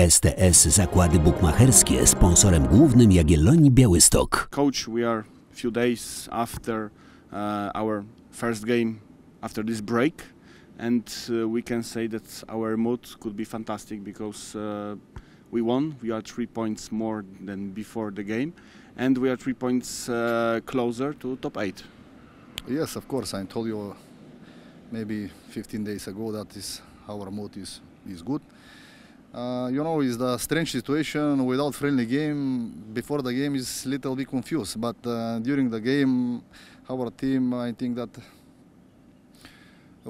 STS Zakłady Bukmacherskie sponsorem głównym Jagiellonii Białystok. coach we are few days after uh, our first game after this break and uh, we can say that our mood could be fantastic because uh, we won we are three points more than before the game and we are three points uh, closer to top eight Yes, of course. I told you maybe 15 days ago that is our mood is, is good. Uh, you know, it's the strange situation without friendly game. Before the game is little bit confused, but uh, during the game, our team, I think that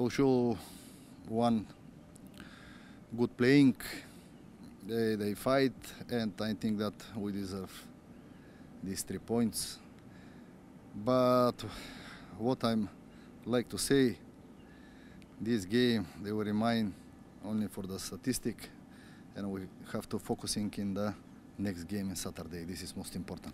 show one good playing. They, they fight, and I think that we deserve these three points. But what I'm like to say, this game they will remain only for the statistic, and we have to focusing in the next game on Saturday. This is most important.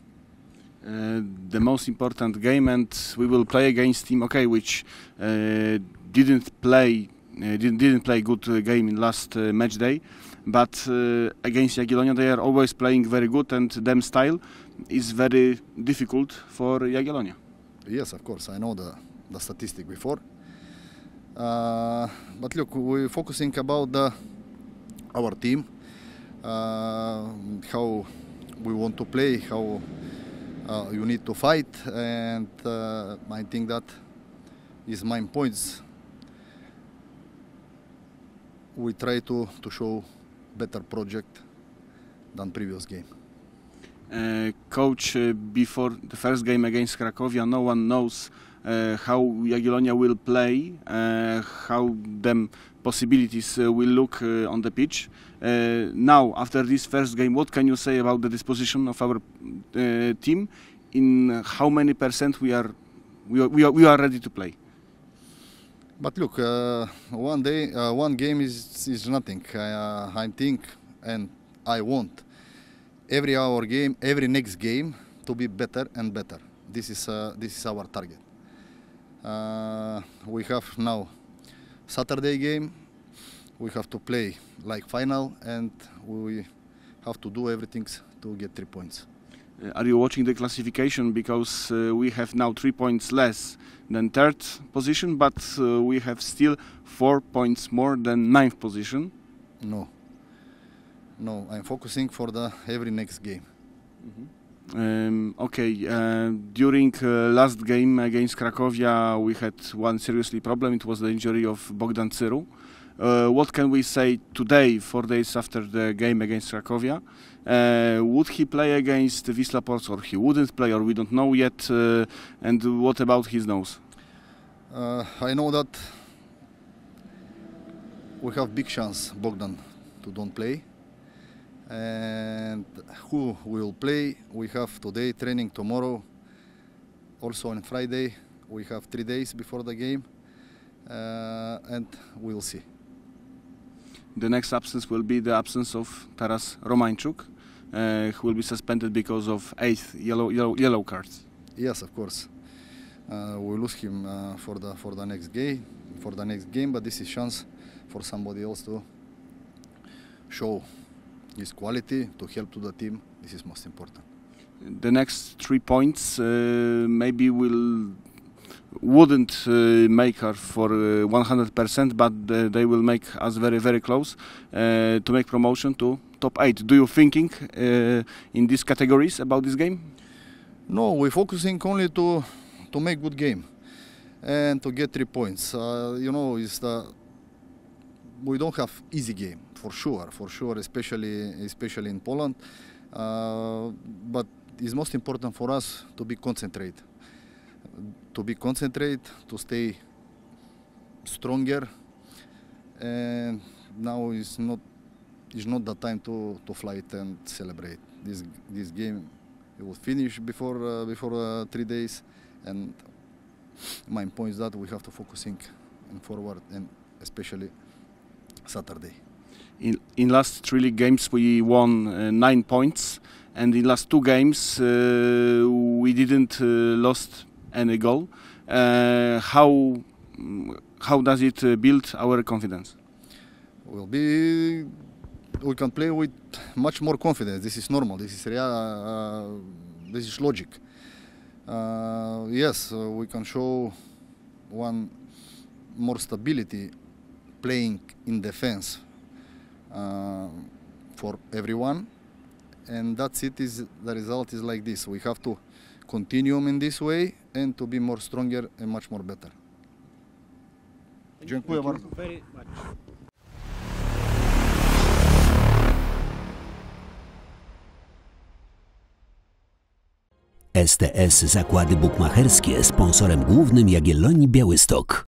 uh, the most important game and we will play against team okay which uh, didn't play uh, didn't, didn't play good uh, game in last uh, match day but uh, against Jagiellonia they are always playing very good and them style is very difficult for Jagiellonia Yes, of course, I know the, the statistic before. Uh, but look, we're focusing about the, our team, uh, how we want to play, how uh, you need to fight, and uh, I think that is my points. We try to, to show better project than previous game. uh, coach uh, before the first game against Cracovia no one knows how Jagiellonia will play uh, how them possibilities uh, will look uh, on the pitch uh, now after this first game what can you say about the disposition of our uh, team in how many percent we are we are, we are, we are ready to play But look, uh, one day, uh, one game is is nothing. Uh, I think, and I want every hour game, every next game to be better and better. This is uh, this is our target. Uh, we have now Saturday game. We have to play like final, and we have to do everything to get three points. Uh, are you watching the classification because uh, we have now three points less than third position but uh, we have still four points more than ninth position No, no, I'm focusing for the every next game. Um, okay uh, during uh, last game against Cracovia we had one seriously problem. It was the injury of Bogdan Țîru. Uh, what can we say today four days after the game against Cracovia uh, would he play against Wisła Płock or he wouldn't play or we don't know yet and what about his nose? I know that we have big chance Bogdan to don't play, and who will play? We have today training tomorrow. Also on Friday, we have three days before the game, uh, and we'll see. The next absence will be the absence of Taras Romańczuk, uh, who will be suspended because of eighth yellow yellow, yellow cards. Yes, of course. Uh, we lose him uh, for the for the next game for the next game, but this is chance for somebody else to show his quality to help to the team. This is most important. The next three points uh, maybe will wouldn't uh, make her for uh, 100%, but uh, they will make us very very close uh, to make promotion to top eight. Do you thinking uh, in these categories about this game? No, we're focusing only to to make good game and to get three points. Uh, you know, is the we don't have easy game for sure, for sure, especially especially in Poland. Uh, but it's most important for us to be concentrate, to be concentrate, to stay stronger. And now is not is not the time to to fight and celebrate. This this game it will finish before uh, before uh, three days, and my point is that we have to focusing and forward and especially Saturday. In in last three league games we won uh, nine points, and in last two games uh, we didn't uh, lost any goal. Uh, how mm, how does it uh, build our confidence? Will be we can play with much more confidence. This is normal. This is real. This is logic. Yes, we can show one more stability playing in defense uh, for everyone, and that's it. Is the result is like this? We have to continue in this way and to be more stronger and much more better. Dziękuję bardzo. Very much. STS Zakłady Bukmacherskie sponsorem głównym Jagiellonii Białystok.